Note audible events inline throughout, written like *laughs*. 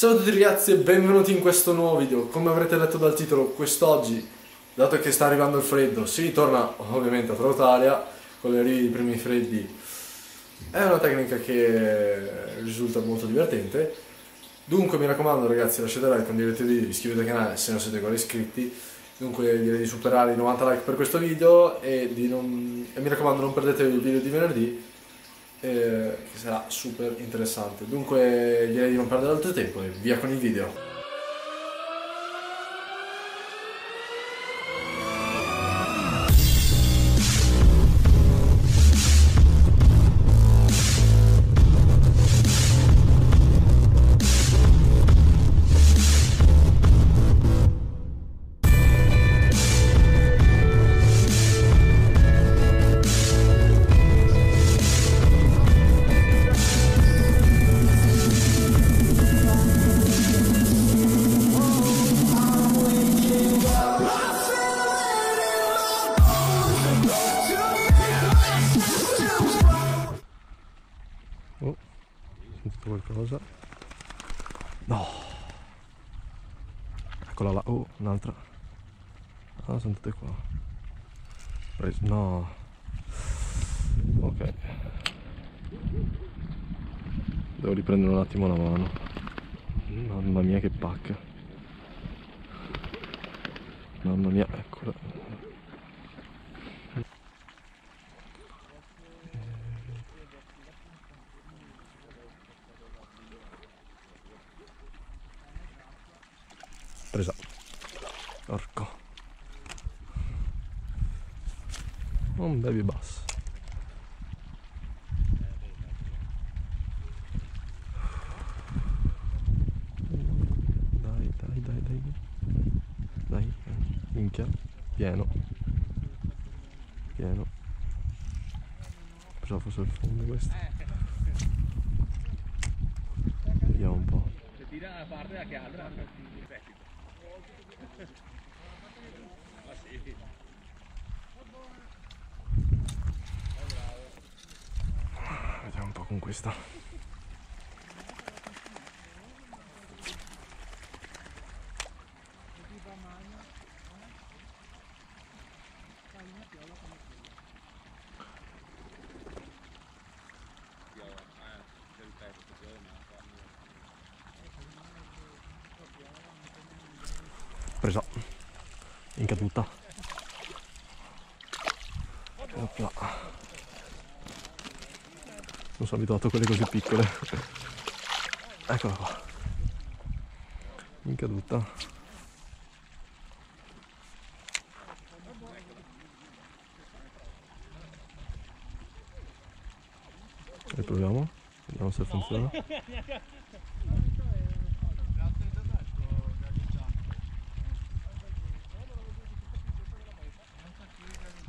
Ciao a tutti ragazzi e benvenuti in questo nuovo video. Come avrete letto dal titolo, quest'oggi, dato che sta arrivando il freddo, si ritorna ovviamente a Trotalia con le arrivi dei primi freddi. È una tecnica che risulta molto divertente. Dunque mi raccomando ragazzi, lasciate like, condividete il video, iscrivetevi al canale se non siete ancora iscritti. Dunque direi di superare i 90 like per questo video e, non... e mi raccomando non perdetevi il video di venerdì eh, che sarà super interessante. Dunque direi di non perdere altro tempo e via con il video. Qualcosa? No. Eccola là. Oh un'altra. Ah sono tutte qua. Preso. no. Ok. Devo riprendere un attimo la mano. Mamma mia che pacca. Mamma mia eccola presa. Orco. Un baby bass dai dai dai dai. Dai minchia. Pieno. Pieno. Pensavo fosse il fondo questo. Vediamo un po' Ah. Vediamo un po' con questa. In caduta Opla. non sono abituato a quelle così piccole. Eccola qua. In caduta riproviamo vediamo se funziona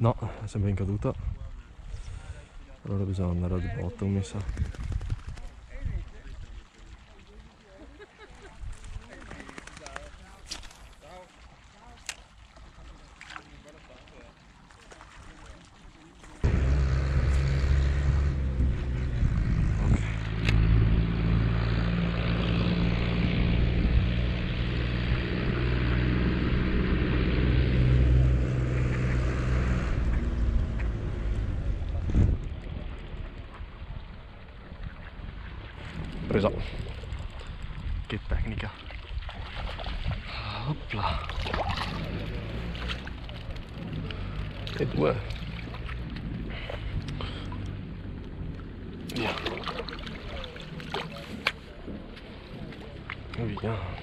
No, sembra in caduta. Allora bisogna andare al bottom mi sa. Preso che tecnica Opla. e due via via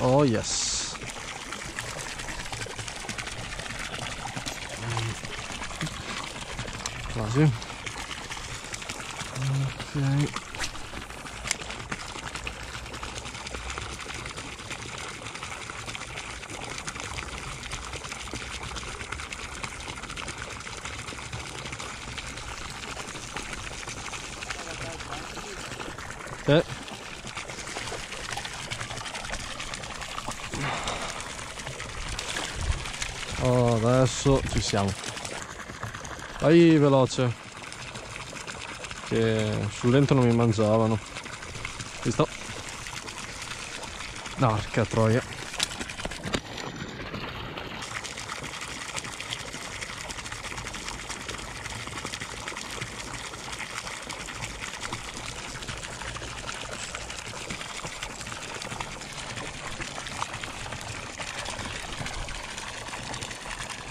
Oh yes. Okay. Oh, adesso ci siamo. Vai veloce. Che sul lento non mi mangiavano. Visto? Narca troia.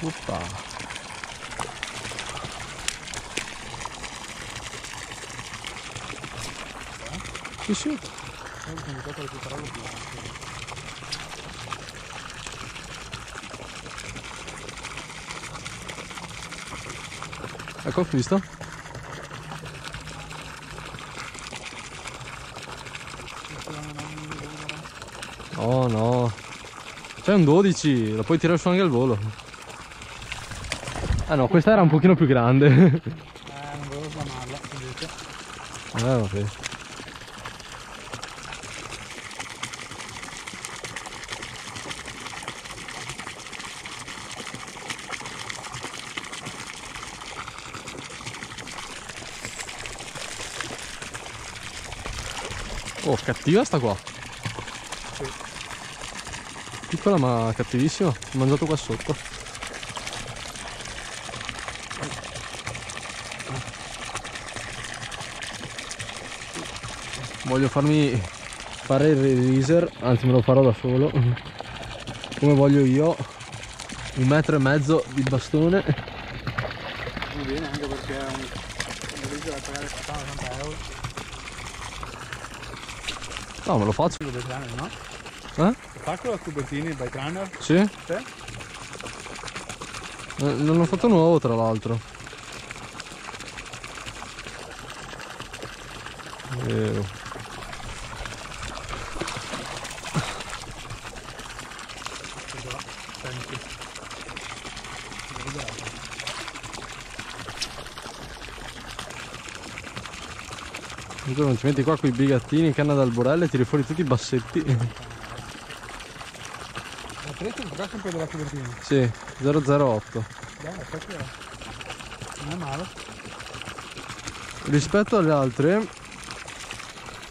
Oppa. Sì, sì. Ecco, visto? Oh no. C'è un 12, lo puoi tirare su anche al volo. Ah no, questa era un pochino più grande. Eh, non *laughs* volevo slamarla, invece. Ah, ok. Oh, cattiva sta qua. Sì. Piccola ma cattivissima. Ho mangiato qua sotto. Voglio farmi fare il releaser, anzi me lo farò da solo. Come voglio io. Un metro e mezzo di bastone. Va bene anche perché è un, un release da pagare 70 euro. No, me lo faccio. Bike Runner, no? Eh? Fa quello a cubettini, il Runner? Sì? Sì? Eh, Non ho fatto nuovo tra l'altro. Eh, Comunque non ti metti qua con i bigattini, canna d'alborelle e tiri fuori tutti i bassetti. La prezzo è sempre della copertina. Sì, 008. Dai. Non è male. Rispetto alle altre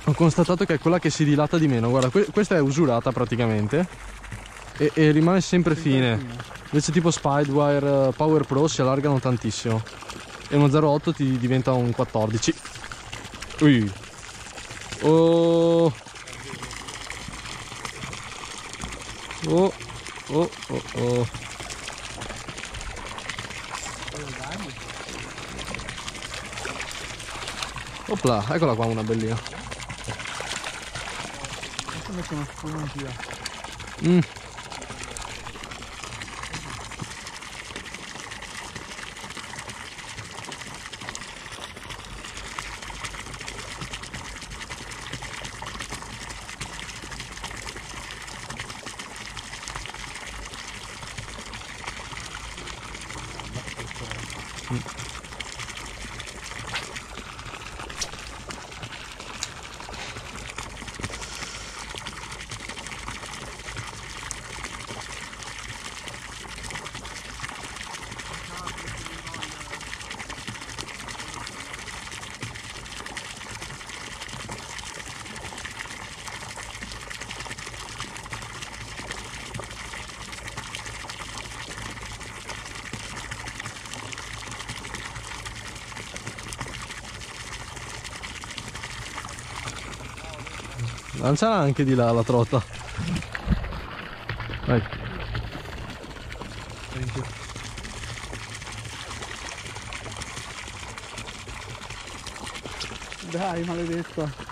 ho constatato che è quella che si dilata di meno. Guarda, que- questa è usurata praticamente e, e rimane sempre fine. Invece tipo Spidewire, eh, Power Pro si allargano tantissimo. E uno 08 ti diventa un 14. Ui. Oh. Oh. Oh oh oh. Opla, eccola qua una bellina. Adesso metto una spumantina. Mm. Lanciala anche di là la trota. Vai. Dai, maledetto.